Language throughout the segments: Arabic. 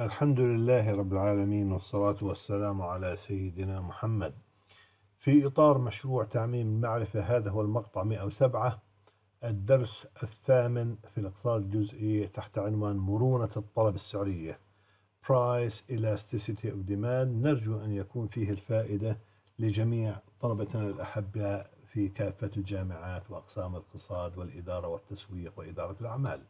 الحمد لله رب العالمين والصلاة والسلام على سيدنا محمد. في إطار مشروع تعميم المعرفة هذا هو المقطع 107 الدرس الثامن في الاقتصاد الجزئي تحت عنوان مرونة الطلب السعرية Price Elasticity of Demand نرجو أن يكون فيه الفائدة لجميع طلبتنا الأحباء في كافة الجامعات وأقسام الاقتصاد والإدارة والتسويق وإدارة الأعمال.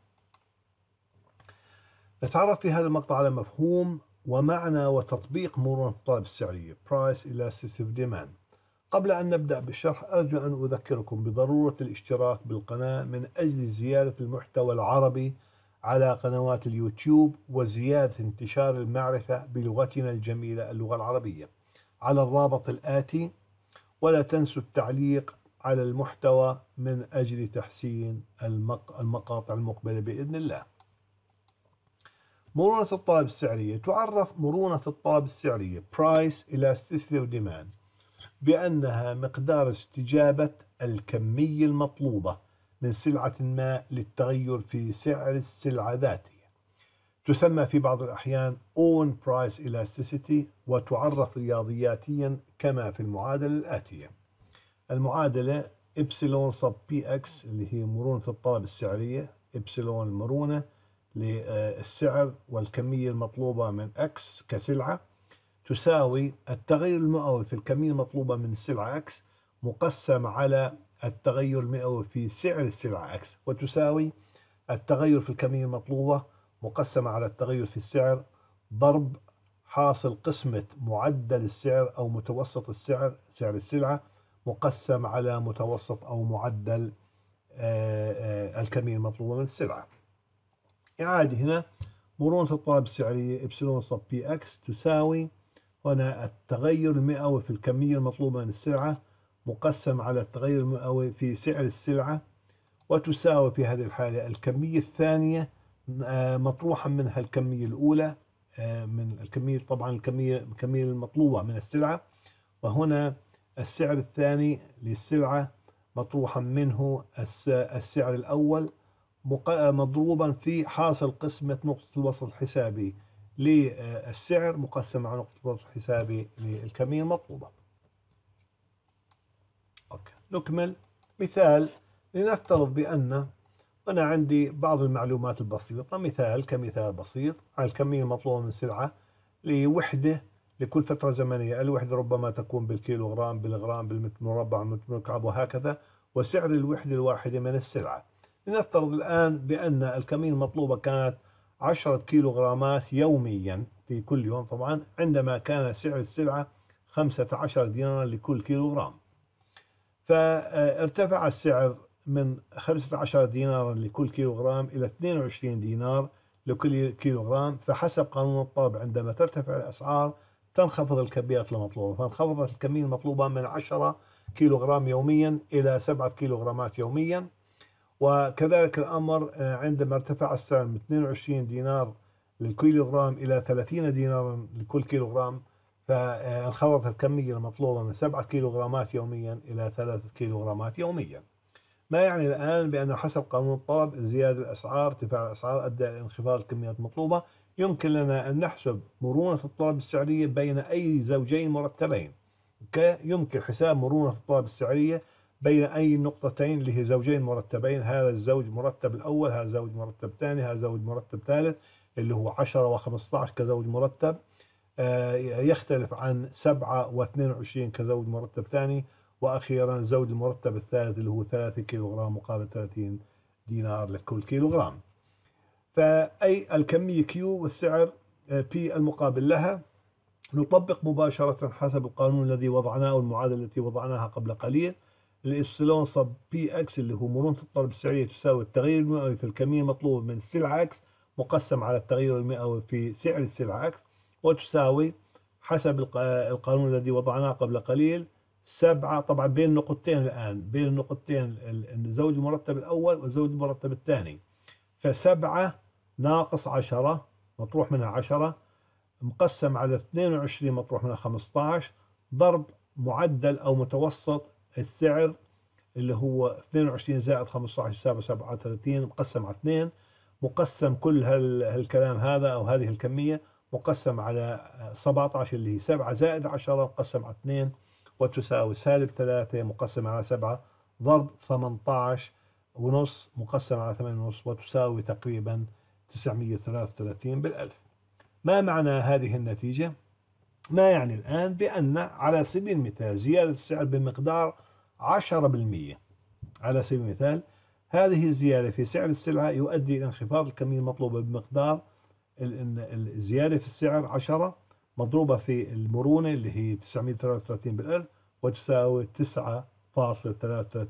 نتعرف في هذا المقطع على مفهوم ومعنى وتطبيق مرونة الطلب السعرية Price Elasticity of Demand. قبل أن نبدأ بالشرح أرجو أن أذكركم بضرورة الاشتراك بالقناة من أجل زيادة المحتوى العربي على قنوات اليوتيوب وزيادة انتشار المعرفة بلغتنا الجميلة اللغة العربية. على الرابط الآتي ولا تنسوا التعليق على المحتوى من أجل تحسين المقاطع المقبلة بإذن الله. مرونة الطلب السعرية. تعرف مرونة الطلب السعرية. Price Elasticity of Demand. بأنها مقدار استجابة الكمية المطلوبة من سلعة ما للتغير في سعر السلعة ذاتها تسمى في بعض الأحيان Own Price Elasticity وتعرف رياضياتيا كما في المعادلة الآتية. المعادلة صب بي إكس اللي هي مرونة الطلب السعرية. إبسلون المرونة للسعر والكمية المطلوبة من X كسلعة. تساوي التغير المئوي في الكمية المطلوبة من السلعة X مقسم على التغير المئوي في سعر السلعة X وتساوي التغير في الكمية المطلوبة مقسمة على التغير في السعر. ضرب حاصل قسمة معدل السعر أو متوسط السعر سعر السلعة مقسم على متوسط أو معدل الكمية المطلوبة من السلعة. إعادة هنا مرونة الطلب السعرية إبسلون صب بي إكس تساوي هنا التغير المئوي في الكمية المطلوبة من السلعة مقسم على التغير المئوي في سعر السلعة وتساوي في هذه الحالة الكمية الثانية مطروحا منها الكمية الأولى من الكمية طبعا الكمية الكمية المطلوبة من السلعة وهنا السعر الثاني للسلعة مطروحا منه السعر الأول مضروبا في حاصل قسمة نقطة الوسط الحسابي للسعر مقسم على نقطة الوسط الحسابي للكمية المطلوبة. أوكي. نكمل. مثال لنفترض بأن أنا عندي بعض المعلومات البسيطة. مثال كمثال بسيط على الكمية المطلوبة من سلعة لوحدة لكل فترة زمنية. الوحدة ربما تكون بالكيلوغرام بالغرام بالمتر مربع بالمتر مكعب وهكذا. وسعر الوحدة الواحدة من السلعة. لنفترض الآن بأن الكمية المطلوبة كانت 10 كيلوغرامات يوميا في كل يوم. طبعا عندما كان سعر السلعة 15 دينار لكل كيلوغرام. فارتفع السعر من 15 دينارا لكل كيلوغرام إلى 22 دينار لكل كيلوغرام. فحسب قانون الطلب عندما ترتفع الأسعار تنخفض الكميات المطلوبة. فانخفضت الكمية المطلوبة من 10 كيلوغرام يوميا إلى 7 كيلوغرامات يوميا. وكذلك الأمر عندما ارتفع السعر من 22 دينار للكيلوغرام إلى 30 دينار لكل كيلوغرام فانخفضت الكمية المطلوبة من 7 كيلوغرامات يوميا إلى 3 كيلوغرامات يوميا. ما يعني الآن بأن حسب قانون الطلب زيادة الأسعار ارتفاع الأسعار أدى إلى انخفاض الكميات المطلوبة. يمكن لنا أن نحسب مرونة الطلب السعرية بين أي زوجين مرتبين. يمكن حساب مرونة الطلب السعرية بين أي نقطتين اللي هي زوجين مرتبين هذا الزوج مرتب الأول هذا زوج مرتب ثاني هذا زوج مرتب ثالث اللي هو 10 و15 كزوج مرتب. يختلف عن 7 و22 كزوج مرتب ثاني. وأخيرا زوج المرتب الثالث اللي هو 3 كيلوغرام مقابل 30 دينار لكل كيلوغرام. فأي الكمية Q والسعر P المقابل لها. نطبق مباشرة حسب القانون الذي وضعناه والمعادلة التي وضعناها قبل قليل. ال epsilon sub P X اللي هو مرونة الطلب السعرية تساوي التغير المئوي في الكمية المطلوبة من السلعة X مقسم على التغير المئوي في سعر السلعة X وتساوي حسب القانون الذي وضعناه قبل قليل سبعة. طبعا بين نقطتين الآن بين النقطتين الزوج المرتب الأول والزوج المرتب الثاني. فسبعة ناقص عشرة مطروح منها عشرة مقسم على 22 مطروح منها 15 ضرب معدل أو متوسط السعر اللي هو 22 زائد 15 يساوي 37 مقسم على 2 مقسم كل هالكلام هذا أو هذه الكمية مقسم على 17 اللي هي 7 زائد 10 مقسم على 2 وتساوي سالب 3 مقسم على 7 ضرب 18 ونص مقسم على 8 ونص وتساوي تقريبا 933 بالألف. ما معنى هذه النتيجة؟ ما يعني الآن بأن على سبيل المثال زيادة السعر بمقدار 10% على سبيل المثال هذه الزيادة في سعر السلعة يؤدي إلى انخفاض الكمية المطلوبة بمقدار الزيادة في السعر 10 مضروبة في المرونة اللي هي 933 بالألف وتساوي 9.33%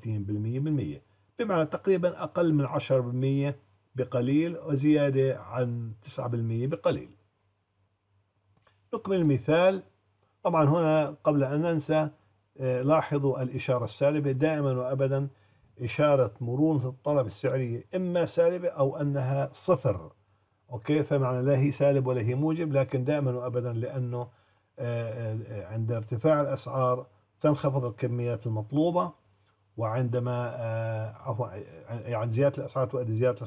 بالمية بمعنى تقريبا أقل من 10% بقليل وزيادة عن 9% بقليل. نكمل المثال. طبعا هنا قبل أن ننسى لاحظوا الإشارة السالبة دائما وأبدا إشارة مرونة الطلب السعرية إما سالبة أو أنها صفر. أوكي؟ فمعنى لا هي سالب ولا هي موجب لكن دائما وأبدا لأنه آه، آه، عند ارتفاع الأسعار تنخفض الكميات المطلوبة وعندما عفوا يعني زيادة الأسعار تؤدي زيادة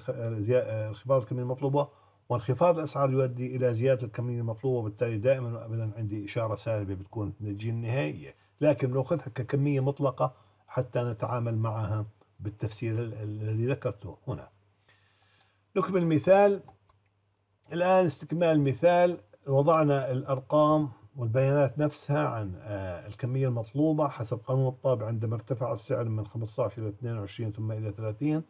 انخفاض الكمية المطلوبة وانخفاض الأسعار يؤدي إلى زيادة الكمية المطلوبة وبالتالي دائما وأبدا عندي إشارة سالبة بتكون النتيجة النهائية لكن نأخذها ككمية مطلقة حتى نتعامل معها بالتفسير الذي ذكرته هنا. نكمل المثال. الآن استكمال المثال. وضعنا الأرقام والبيانات نفسها عن آه، الكمية المطلوبة حسب قانون الطابع عندما ارتفع السعر من 15 إلى 22 ثم إلى 30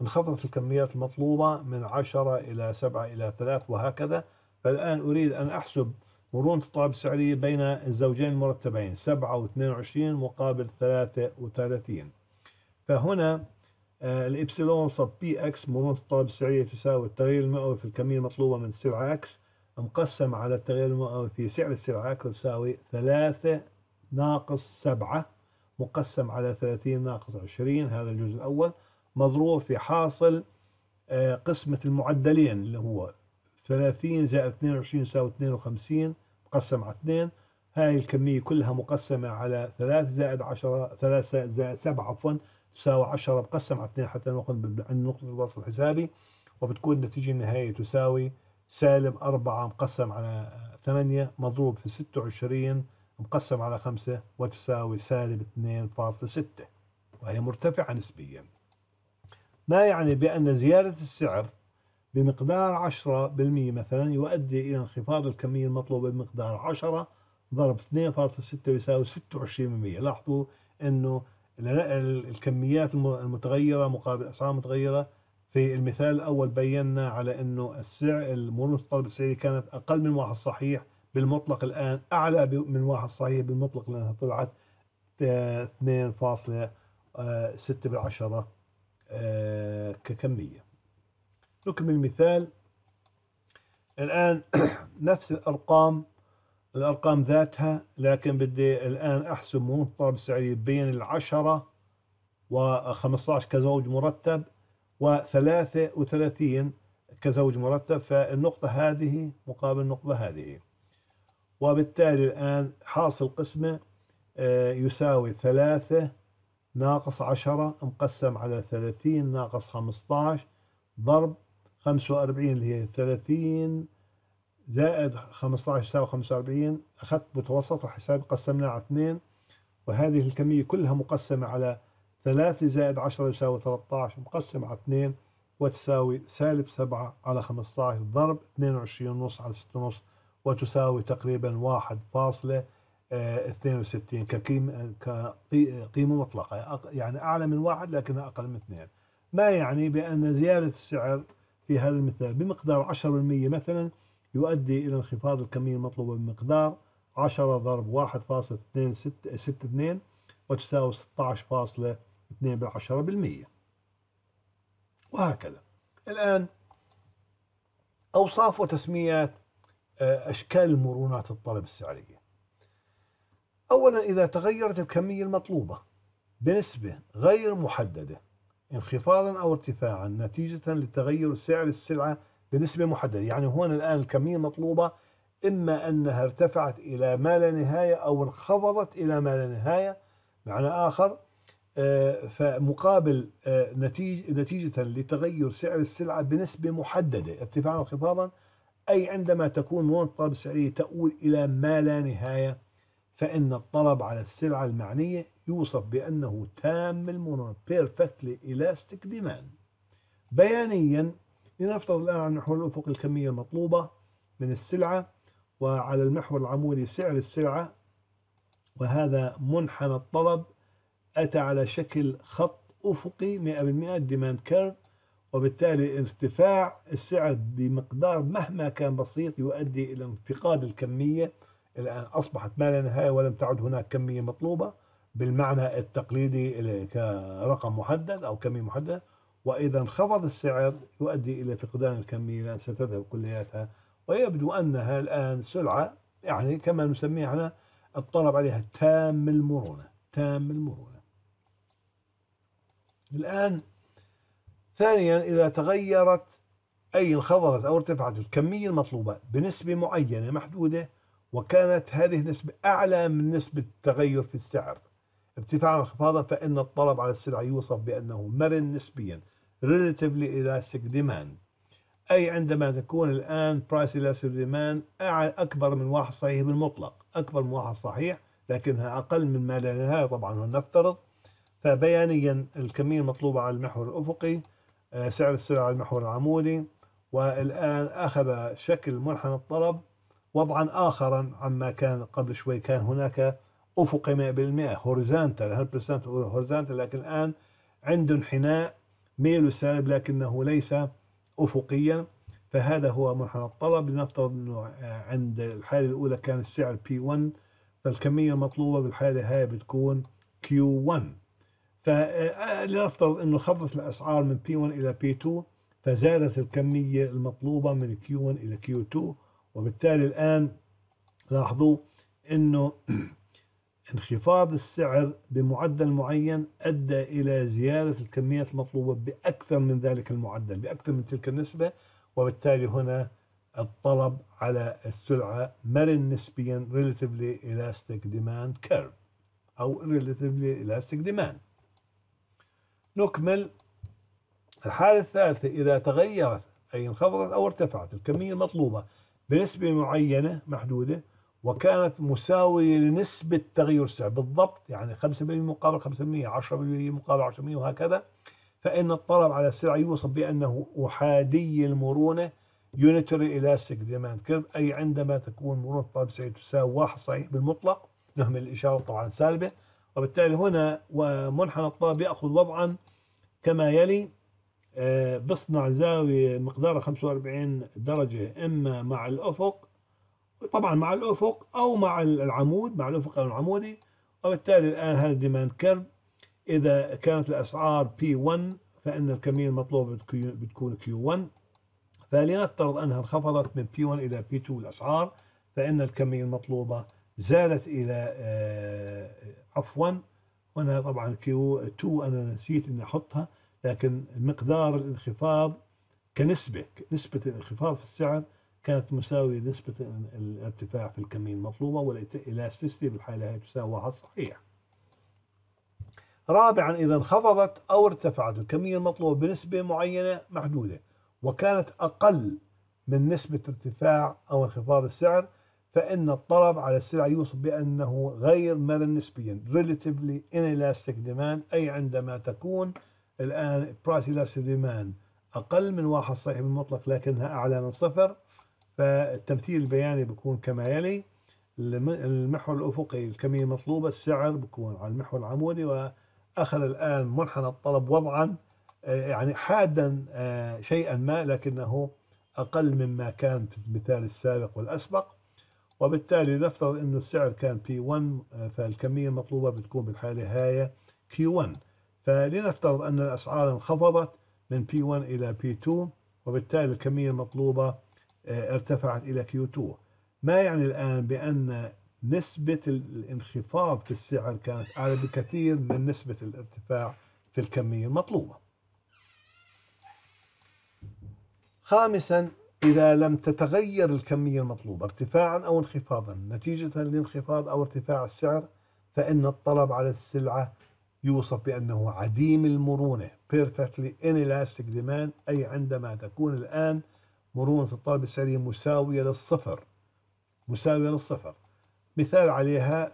انخفضت الكميات المطلوبة من 10 إلى 7 إلى 3 وهكذا. فالآن أريد أن أحسب مرونة الطلب السعرية بين الزوجين المرتبين 7 و22 مقابل 33 فهنا آه، ال epsilon sub P X مرونة الطلب السعرية تساوي التغيير المئوي في الكمية المطلوبة من السلعة X مقسم على التغيير المئوي في سعر السلعة X تساوي 3 ناقص 7 مقسم على 30 ناقص 20 هذا الجزء الأول. مضروب في حاصل آه، قسمة المعدلين اللي هو 30 زائد 22 يساوي 52 مقسم على 2 هاي الكمية كلها مقسمة على 3 زائد 10 3 زائد 7 عفوا تساوي 10 مقسم على 2 حتى ناخذ عند نقطة الوصل الحسابي وبتكون النتيجة النهائية تساوي سالب 4 مقسم على 8 مضروب في 26 مقسم على 5 وتساوي سالب 2.6 وهي مرتفعة نسبيا. ما يعني بأن زيادة السعر بمقدار 10% مثلا يؤدي إلى انخفاض الكمية المطلوبة بمقدار 10 ضرب 2.6 يساوي 26% لاحظوا أنه الكميات المتغيرة مقابل الأسعار المتغيرة في المثال الأول بينا على أنه السعر مرونة الطلب السعري كانت أقل من واحد صحيح بالمطلق الآن أعلى من واحد صحيح بالمطلق لأنها طلعت 2.6 بالعشرة آه، ككمية. نكمل المثال. الآن نفس الأرقام الأرقام ذاتها لكن بدي الآن أحسب الطلب السعري بين العشرة و15 كزوج مرتب و33 كزوج مرتب فالنقطة هذه مقابل النقطة هذه. وبالتالي الآن حاصل قسمة آه، يساوي ثلاثة ناقص عشرة مقسم على ثلاثين ناقص خمسطاش ضرب خمسة وأربعين اللي هي ثلاثين زائد خمسطاش يساوي خمسة وأربعين. أخذت متوسط الحساب قسمناه على اثنين. وهذه الكمية كلها مقسمة على ثلاثة زائد عشرة يساوي ثلاثطاش مقسم على اثنين وتساوي سالب سبعة على خمسطاش ضرب اثنين وعشرين ونص على ستة ونص وتساوي تقريبا واحد فاصلة 62 كقيمة كقيمة مطلقة. يعني أعلى من واحد لكنها أقل من اثنين. ما يعني بأن زيادة السعر في هذا المثال. بمقدار 10% مثلا يؤدي إلى انخفاض الكمية المطلوبة بمقدار 10 ضرب 1.62 وتساوي 16.2 بالعشرة بالمية. وهكذا. الآن أوصاف وتسميات آه، أشكال المرونات الطلب السعرية. أولا إذا تغيرت الكمية المطلوبة بنسبة غير محددة انخفاضا أو ارتفاعا نتيجة لتغير سعر السلعة بنسبة محددة. يعني هون الآن الكمية المطلوبة إما أنها ارتفعت إلى ما لا نهاية أو انخفضت إلى ما لا نهاية. معنى آخر آه، فمقابل آه، نتيجة, لتغير سعر السلعة بنسبة محددة ارتفاعا وانخفاضا أي عندما تكون مرونة الطلب السعرية تؤول إلى ما لا نهاية فإن الطلب على السلعة المعنية يوصف بأنه تام المرونة perfectly elastic demand. بيانيا لنفترض الآن على المحور الأفقي الكمية المطلوبة من السلعة وعلى المحور العمودي سعر السلعة وهذا منحنى الطلب أتى على شكل خط أفقي 100% demand curve وبالتالي ارتفاع السعر بمقدار مهما كان بسيط يؤدي إلى انفقاد الكمية. الآن أصبحت ما لا نهاية ولم تعد هناك كمية مطلوبة. بالمعنى التقليدي كرقم محدد أو كمية محددة. وإذا انخفض السعر يؤدي إلى فقدان الكمية لأن ستذهب كلياتها. ويبدو أنها الآن سلعة يعني كما نسميها إحنا الطلب عليها تام المرونة تام المرونة. الآن ثانيا إذا تغيرت أي انخفضت أو ارتفعت الكمية المطلوبة بنسبة معينة محدودة وكانت هذه النسبة أعلى من نسبة التغير في السعر. ارتفاع انخفاضا فإن الطلب على السلعة يوصف بأنه مرن نسبيا relatively elastic demand. أي عندما تكون الآن price elastic demand أكبر من واحد صحيح بالمطلق. أكبر من واحد صحيح لكنها أقل من ما لا نهاية طبعا نفترض. فبيانيا الكمية المطلوبة على المحور الأفقي آه، سعر السلع على المحور العمودي والآن أخذ شكل منحنى الطلب. وضعا آخرا عما كان قبل شوي كان هناك أفقي 100% horizontal 100% horizontal لكن الآن عنده انحناء ميل سالب لكنه ليس أفقيا. فهذا هو منحنى الطلب. لنفترض أنه آه، عند الحالة الأولى كان السعر P1 فالكمية المطلوبة بالحالة هاي بتكون Q1 فلنفترض أنه خفضت الأسعار من P1 إلى P2 فزادت الكمية المطلوبة من Q1 إلى Q2 وبالتالي الآن لاحظوا أنه انخفاض السعر بمعدل معين أدى إلى زيادة الكميات المطلوبة بأكثر من ذلك المعدل بأكثر من تلك النسبة وبالتالي هنا الطلب على السلعة مرن نسبيا relatively elastic demand curve أو relatively elastic demand. نكمل. الحالة الثالثة إذا تغيرت أي انخفضت أو ارتفعت الكمية المطلوبة بنسبة معينة محدودة وكانت مساوية لنسبة تغير السعر. بالضبط يعني 5% مقابل 5% 10% مقابل 10% وهكذا. فإن الطلب على السلعة يوصف بأنه أحادي المرونة unitary elastic demand curve أي عندما تكون مرونة الطلب السعري تساوي واحد صحيح بالمطلق. نهمل الإشارة طبعا سالبة. وبالتالي هنا ومنحنى الطلب يأخذ وضعا كما يلي آه، بصنع زاوية مقدارها 45 درجة إما مع الأفق طبعا مع الأفق أو مع العمود مع الأفق أو العمودي. وبالتالي الآن هذا ال demand curve إذا كانت الأسعار P1 فإن الكمية المطلوبة بتكون Q1 فلنفترض أنها انخفضت من P1 إلى P2 الأسعار فإن الكمية المطلوبة زادت إلى آه، عفوا. هنا طبعا Q2 أنا نسيت أني أحطها لكن مقدار الانخفاض كنسبة نسبة الانخفاض في السعر كانت مساوية نسبة الارتفاع في الكمية المطلوبة والإلاستيستي بالحالة هي تساوي واحد صحيح. رابعا إذا انخفضت أو ارتفعت الكمية المطلوبة بنسبة معينة محدودة وكانت أقل من نسبة ارتفاع أو انخفاض السعر فإن الطلب على السلعة يوصف بأنه غير مرن نسبيا relatively inelastic demand أي عندما تكون الآن price elastic demand أقل من واحد صحيح بالمطلق لكنها أعلى من صفر. فالتمثيل البياني بيكون كما يلي المحور الأفقي الكمية المطلوبة السعر بيكون على المحور العمودي وأخذ الآن منحنى الطلب وضعا يعني حادا آه، شيئا ما لكنه أقل مما كان في المثال السابق والأسبق. وبالتالي نفترض أنه السعر كان P1 آه، فالكمية المطلوبة بتكون بالحالة هاي Q1 فلنفترض أن الأسعار انخفضت من P1 إلى P2 وبالتالي الكمية المطلوبة ارتفعت إلى Q2 ما يعني الآن بأن نسبة الانخفاض في السعر كانت أعلى بكثير من نسبة الارتفاع في الكمية المطلوبة؟ خامسا إذا لم تتغير الكمية المطلوبة ارتفاعا أو انخفاضا نتيجة لانخفاض أو ارتفاع السعر فإن الطلب على السلعة يوصف بأنه عديم المرونة perfectly inelastic demand أي عندما تكون الآن مرونة الطلب السعرية مساوية للصفر. مساوية للصفر. مثال عليها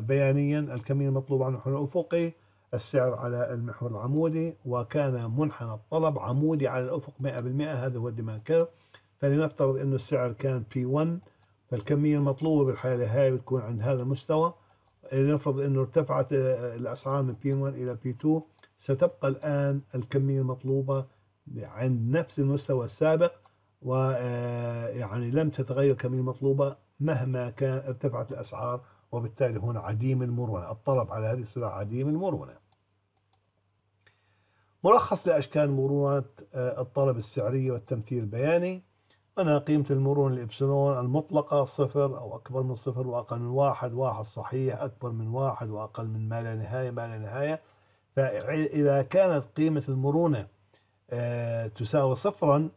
بيانيا الكمية المطلوبة على المحور الأفقي السعر على المحور العمودي وكان منحنى الطلب عمودي على الأفق 100% هذا هو ال demand curve. فلنفترض أنه السعر كان P1 فالكمية المطلوبة بالحالة هاي بتكون عند هذا المستوى. لنفرض أنه ارتفعت الأسعار من P1 إلى P2 ستبقى الآن الكمية المطلوبة عند نفس المستوى السابق. ويعني لم تتغير الكمية المطلوبة مهما كان ارتفعت الأسعار وبالتالي هنا عديم المرونة. الطلب على هذه السلع عديم المرونة. ملخص لأشكال مرونة الطلب السعرية والتمثيل البياني. أنا قيمة المرونة الإبسلون المطلقة صفر أو أكبر من صفر وأقل من واحد واحد صحيح أكبر من واحد وأقل من ما لا نهاية ما لا نهاية. فإذا كانت قيمة المرونة آه، تساوي صفرا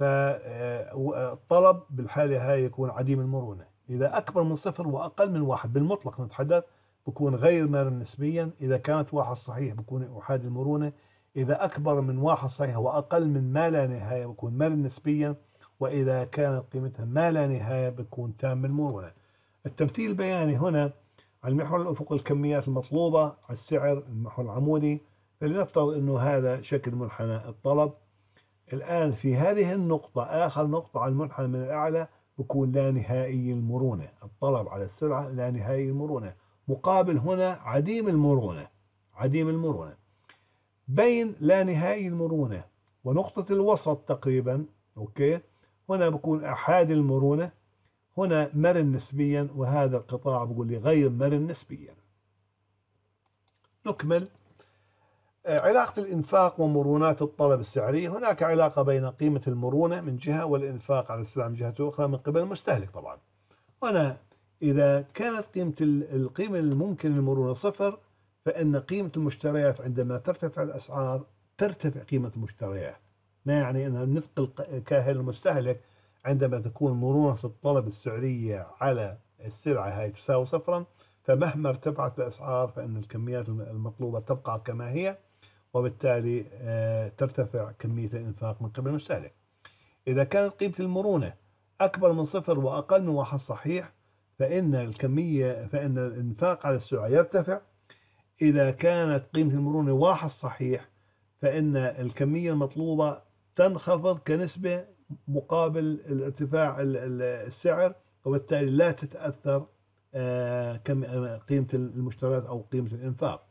فالطلب بالحالة هاي يكون عديم المرونة. إذا أكبر من صفر وأقل من واحد بالمطلق نتحدث بكون غير مرن نسبيا. إذا كانت واحد صحيح بكون أحاد المرونة. إذا أكبر من واحد صحيح وأقل من ما لا نهاية بكون مرن نسبيا. وإذا كانت قيمتها ما لا نهاية بتكون تام المرونة. التمثيل البياني هنا على المحور الأفقي الكميات المطلوبة على السعر المحور العمودي. فلنفترض أنه هذا شكل منحنى الطلب. الآن في هذه النقطة آخر نقطة على المنحنى من الأعلى بكون لا نهائي المرونة. الطلب على السرعة لا نهائي المرونة. مقابل هنا عديم المرونة عديم المرونة. بين لا نهائي المرونة ونقطة الوسط تقريبا أوكي؟ هنا بكون أحاد المرونة. هنا مرن نسبيا وهذا القطاع بقول لي غير مرن نسبيا. نكمل. علاقة الإنفاق ومرونات الطلب السعري هناك علاقة بين قيمة المرونة من جهة والإنفاق على السلع من جهة أخرى من قبل المستهلك طبعا. هنا إذا كانت قيمة القيمة الممكن للمرونة صفر فإن قيمة المشتريات عندما ترتفع الأسعار ترتفع قيمة المشتريات. ما يعني أن نثقل كاهل المستهلك عندما تكون مرونة الطلب السعرية على السلعة هاي تساوي صفرا فمهما ارتفعت الأسعار فإن الكميات المطلوبة تبقى كما هي. وبالتالي آه، ترتفع كمية الإنفاق من قبل المستهلك إذا كانت قيمة المرونة أكبر من صفر وأقل من واحد صحيح فإن الكمية فإن الإنفاق على السلعة يرتفع. إذا كانت قيمة المرونة واحد صحيح فإن الكمية المطلوبة تنخفض كنسبة مقابل الارتفاع السعر وبالتالي لا تتأثر آه، قيمة المشتريات أو قيمة الإنفاق.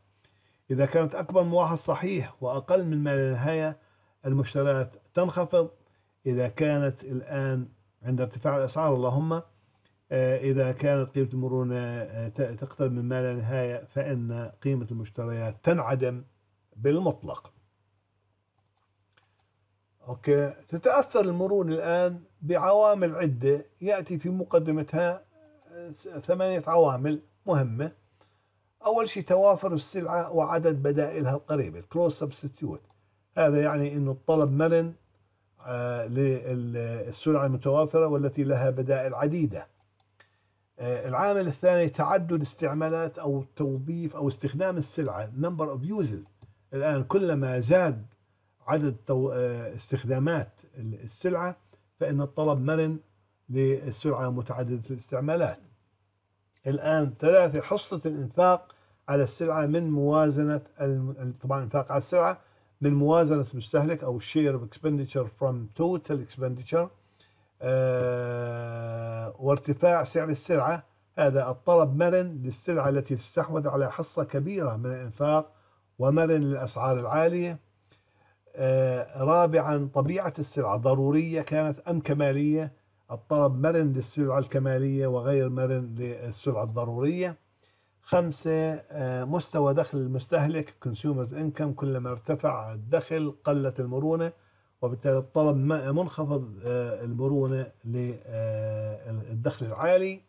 إذا كانت أكبر من واحد صحيح وأقل من ما لا نهاية المشتريات تنخفض إذا كانت الآن عند ارتفاع الأسعار اللهم آه، إذا كانت قيمة المرونة آه، تقترب من ما لا نهاية فإن قيمة المشتريات تنعدم بالمطلق. okay. تتأثر المرونة الآن بعوامل عدة. يأتي في مقدمتها ثمانية عوامل مهمة. أول شيء توافر السلعة وعدد بدائلها القريبة close substitute. هذا يعني أنه الطلب مرن آه، للسلعة المتوافرة والتي لها بدائل عديدة. آه، العامل الثاني تعدد استعمالات أو توظيف أو استخدام السلعة number of uses. الآن كلما زاد عدد آه، استخدامات السلعة فإن الطلب مرن للسلعة متعددة الاستعمالات. الآن ثلاثة حصة الإنفاق على السلعة من موازنة طبعا الإنفاق على السلعة من موازنة المستهلك أو share of expenditure from total expenditure آه وارتفاع سعر السلعة. هذا الطلب مرن للسلعة التي تستحوذ على حصة كبيرة من الإنفاق ومرن للأسعار العالية. آه رابعا طبيعة السلعة ضرورية كانت أم كمالية؟ الطلب مرن للسلعة الكمالية وغير مرن للسلعة الضرورية. خمسة آه، مستوى دخل المستهلك consumers income كلما ارتفع الدخل قلت المرونة وبالتالي الطلب منخفض آه، المرونة للدخل العالي.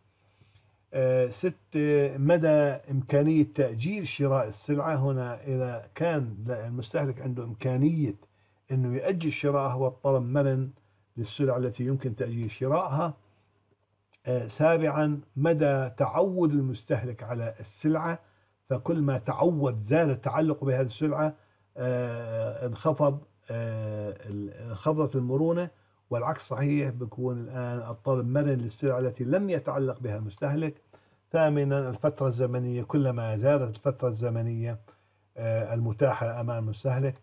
آه، ستة مدى إمكانية تأجيل شراء السلعة. هنا إذا كان المستهلك عنده إمكانية أنه يأجل شراءه والطلب مرن للسلع التي يمكن تأجيل شرائها آه، سابعا مدى تعود المستهلك على السلعة فكل ما تعود زاد التعلق بهذه السلعة آه، انخفض آه، انخفضت المرونة والعكس صحيح بكون الآن الطلب مرن للسلع التي لم يتعلق بها المستهلك. ثامنا الفترة الزمنية كلما زادت الفترة الزمنية المتاحة أمام المستهلك.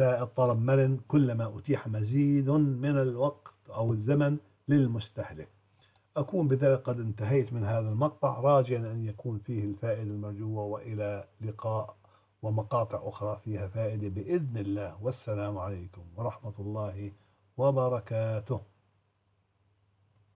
فالطلب مرن كلما أتيح مزيد من الوقت أو الزمن للمستهلك. أكون بذلك قد انتهيت من هذا المقطع. راجيا أن يكون فيه الفائدة المرجوة وإلى لقاء ومقاطع أخرى فيها فائدة بإذن الله. والسلام عليكم ورحمة الله وبركاته.